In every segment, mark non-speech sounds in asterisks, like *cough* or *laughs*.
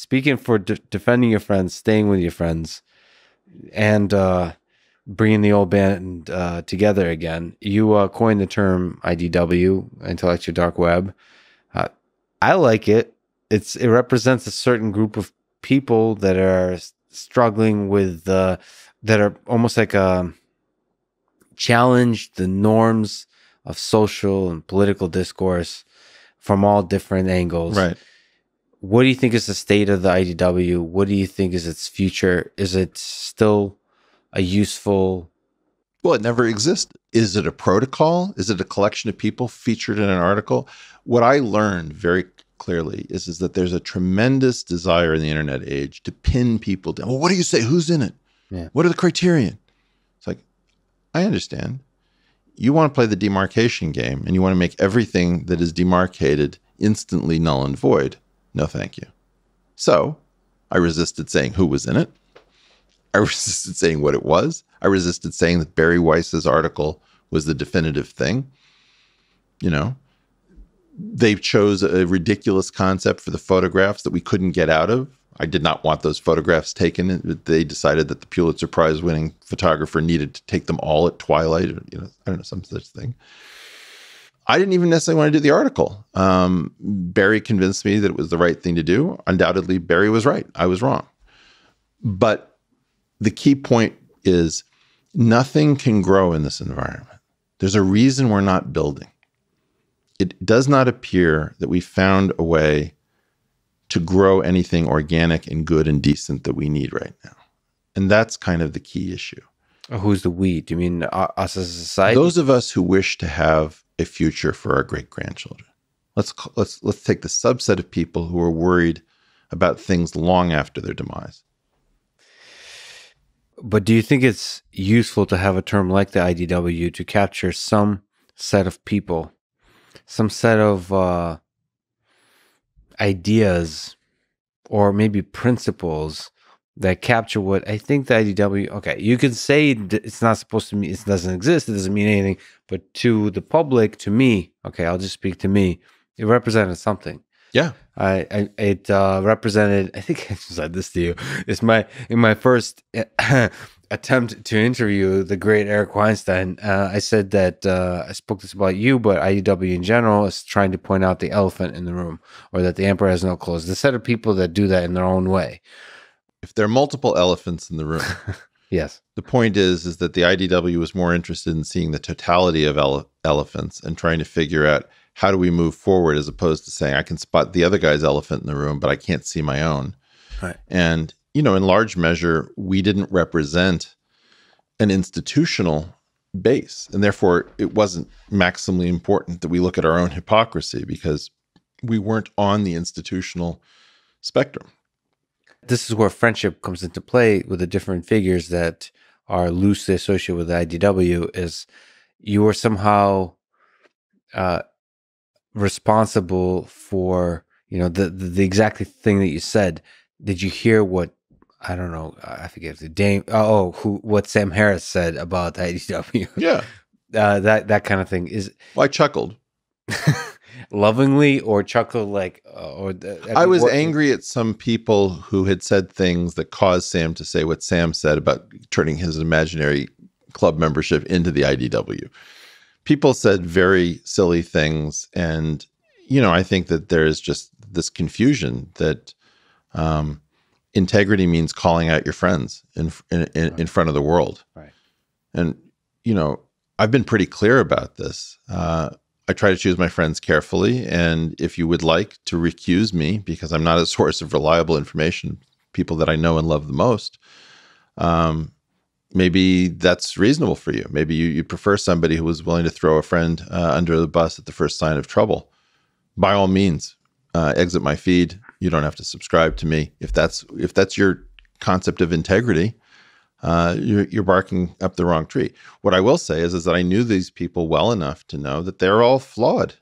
speaking for de- defending your friends, staying with your friends, and uh, bringing the old band uh, together again. You uh, coined the term IDW, intellectual dark web. Uh, I like it. It's it represents a certain group of people that are struggling with uh, that are almost like a um, challenge the norms of social and political discourse from all different angles. Right. What do you think is the state of the IDW? What do you think is its future? Is it still a useful? Well, it never existed. Is it a protocol? Is it a collection of people featured in an article? What I learned very clearly is, is that there's a tremendous desire in the internet age to pin people down. Well, what do you say? Who's in it? Yeah. What are the criterion? It's like, I understand. You want to play the demarcation game and you want to make everything that is demarcated instantly null and void. No, thank you. So I resisted saying who was in it. I *laughs* resisted saying what it was. I resisted saying that Bari Weiss's article was the definitive thing. You know, they chose a ridiculous concept for the photographs that we couldn't get out of. I did not want those photographs taken. They decided that the Pulitzer Prize winning photographer needed to take them all at twilight, you know, I don't know, some such thing. I didn't even necessarily want to do the article. Um, Bari convinced me that it was the right thing to do. Undoubtedly, Bari was right. I was wrong. But the key point is nothing can grow in this environment. There's a reason we're not building. It does not appear that we found a way to grow anything organic and good and decent that we need right now. And that's kind of the key issue. Who's the we? Do you mean us as a society? Those of us who wish to have a future for our great grandchildren. Let's let's let's take the subset of people who are worried about things long after their demise. But do you think it's useful to have a term like the IDW to capture some set of people, some set of uh, ideas, or maybe principles that capture what I think the IDW. Okay, you can say it's not supposed to mean it doesn't exist. It doesn't mean anything. But to the public, to me, okay, I'll just speak to me. It represented something. Yeah, I, I it uh, represented. I think *laughs* I said this to you. It's my in my first *clears throat* attempt to interview the great Eric Weinstein. Uh, I said that uh, I spoke this about you, but IDW in general is trying to point out the elephant in the room, or that the emperor has no clothes. The set of people that do that in their own way if there are multiple elephants in the room, *laughs* yes. The point is, is that the IDW was more interested in seeing the totality of ele- elephants and trying to figure out how do we move forward, as opposed to saying I can spot the other guy's elephant in the room, but I can't see my own. Right. And you know, in large measure, we didn't represent an institutional base, and therefore it wasn't maximally important that we look at our own hypocrisy because we weren't on the institutional spectrum this is where friendship comes into play with the different figures that are loosely associated with the IDW is you are somehow uh, responsible for you know the, the, the exact thing that you said. Did you hear what I don't know? I forget the Dame. Oh, who what Sam Harris said about IDW? Yeah, *laughs* uh, that that kind of thing is. Well, I chuckled. *laughs* lovingly or chuckle like uh, or I, I was what, angry at some people who had said things that caused Sam to say what Sam said about turning his imaginary club membership into the IDW. People said very silly things and you know, I think that there is just this confusion that um, integrity means calling out your friends in in, in, in front of the world. Right. And you know, I've been pretty clear about this. Uh, I try to choose my friends carefully. And if you would like to recuse me because I'm not a *laughs* source of reliable information, people that I know and love the most, um, maybe that's reasonable for you. Maybe you, you prefer somebody who was willing to throw a friend uh, under the bus at the first sign of trouble. By all means, uh, exit my feed. You don't have to subscribe to me if that's if that's your concept of integrity uh, you're, you're, barking up the wrong tree. What I will say is, is that I knew these people well enough to know that they're all flawed.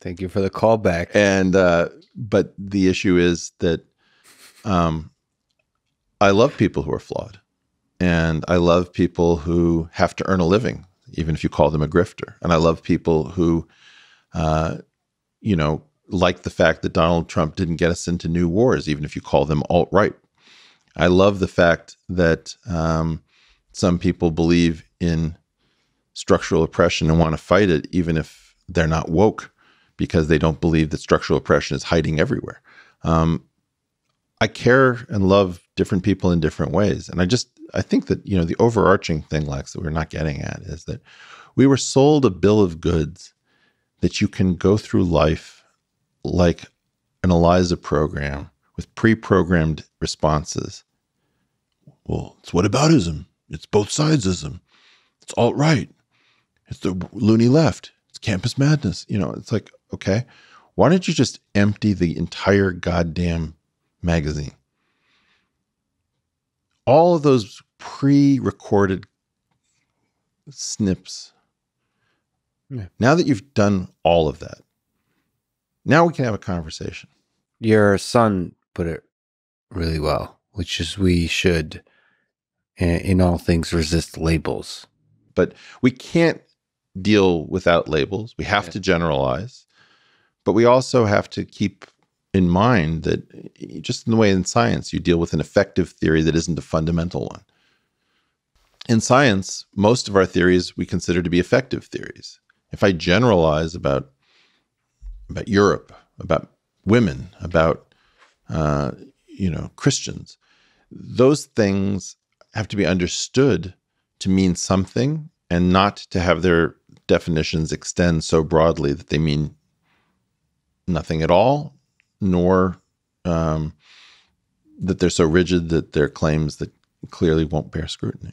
Thank you for the callback. And uh, but the issue is that um, I love people who are flawed, and I love people who have to earn a living, even if you call them a grifter. And I love people who, uh, you know, like the fact that Donald Trump didn't get us into new wars, even if you call them alt right. I love the fact that um, some people believe in structural oppression and want to fight it, even if they're not woke, because they don't believe that structural oppression is hiding everywhere. Um, I care and love different people in different ways, and I just I think that you know the overarching thing, Lex, that we're not getting at is that we were sold a bill of goods that you can go through life like an ELIZA program with pre-programmed responses. Well, it's what whataboutism. It's both sidesism. It's alt right. It's the loony left. It's campus madness. You know, it's like, okay, why don't you just empty the entire goddamn magazine? All of those pre recorded snips. Yeah. Now that you've done all of that, now we can have a conversation. Your son put it really well, which is we should, in, all things, resist labels. But we can't deal without labels. We have Yeah. to generalize, but we also have to keep in mind that just in the way in science you deal with an effective theory that isn't a fundamental one. In science, most of our theories we consider to be effective theories. If I generalize about about Europe, about women, about uh, you know Christians, those things have to be understood to mean something and not to have their definitions extend so broadly that they mean nothing at all, nor um, that they're so rigid that they're claims that clearly won't bear scrutiny.